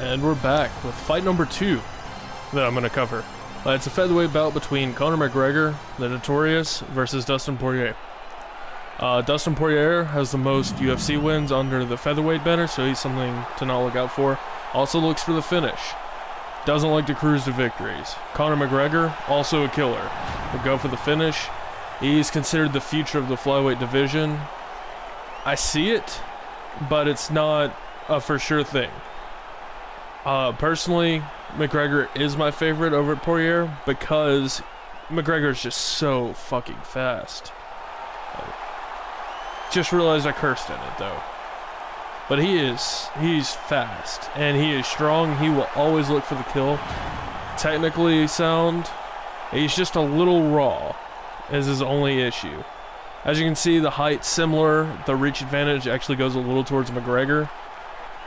And we're back with fight number two that I'm going to cover. Uh, it's a featherweight bout between Conor McGregor, the Notorious, versus Dustin Poirier. Uh, Dustin Poirier has the most UFC wins under the featherweight banner, so he's something to not look out for. Also looks for the finish. Doesn't like to cruise to victories. Conor McGregor, also a killer. Will go for the finish. He's considered the future of the flyweight division. I see it, but it's not a for sure thing. Uh, personally, McGregor is my favorite over at Poirier because McGregor is just so fucking fast. Just realized I cursed in it though. But he is, he's fast and he is strong. He will always look for the kill. Technically sound, he's just a little raw, is his only issue. As you can see, the height similar, the reach advantage actually goes a little towards McGregor.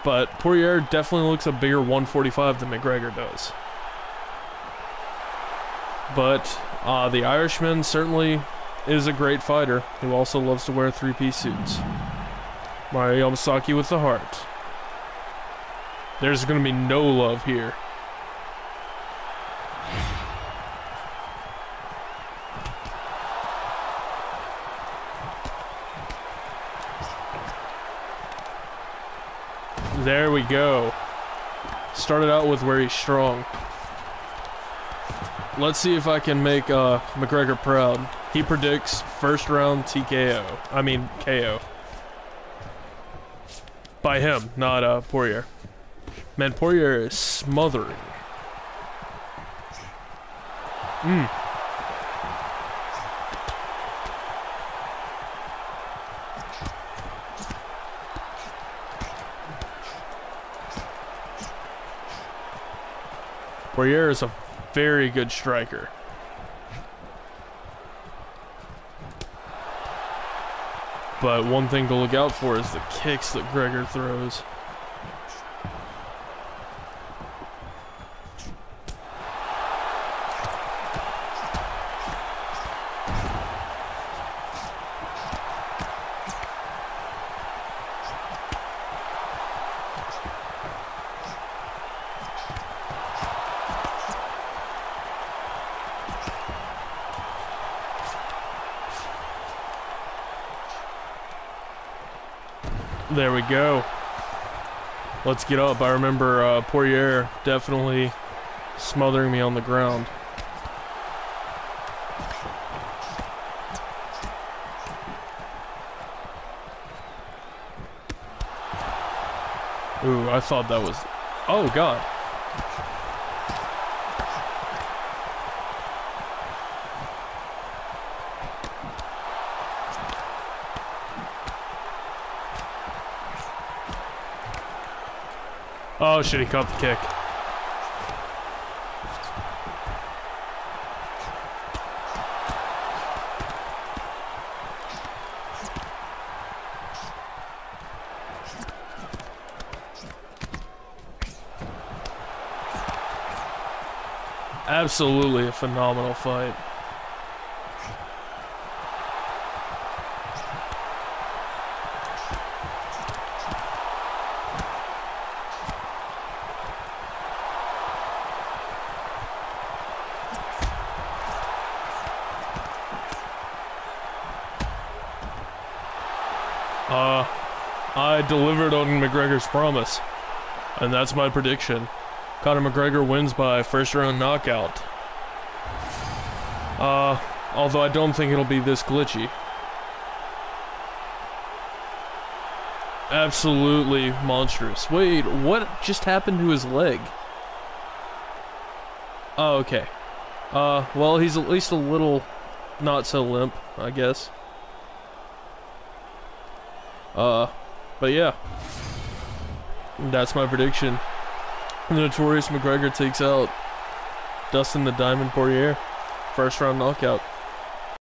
But Poirier definitely looks a bigger 145 than McGregor does. But uh, the Irishman certainly is a great fighter who also loves to wear three-piece suits. Mario Yamasaki with the heart. There's going to be no love here. There we go. Started out with where he's strong. Let's see if I can make uh, McGregor proud. He predicts first round TKO. I mean KO. By him, not uh, Poirier. Man, Poirier is smothering. Mmm. Poirier is a very good striker. But one thing to look out for is the kicks that Gregor throws. There we go. Let's get up. I remember uh, Poirier definitely smothering me on the ground. Ooh, I thought that was... Oh, God. Oh shit, he caught the kick. Absolutely a phenomenal fight. Uh, I delivered on McGregor's promise, and that's my prediction. Conor McGregor wins by first round knockout. Uh, although I don't think it'll be this glitchy. Absolutely monstrous. Wait, what just happened to his leg? Oh, okay. Uh, well, he's at least a little not so limp, I guess. Uh, but yeah. That's my prediction. The Notorious McGregor takes out Dustin the Diamond Poirier. First round knockout.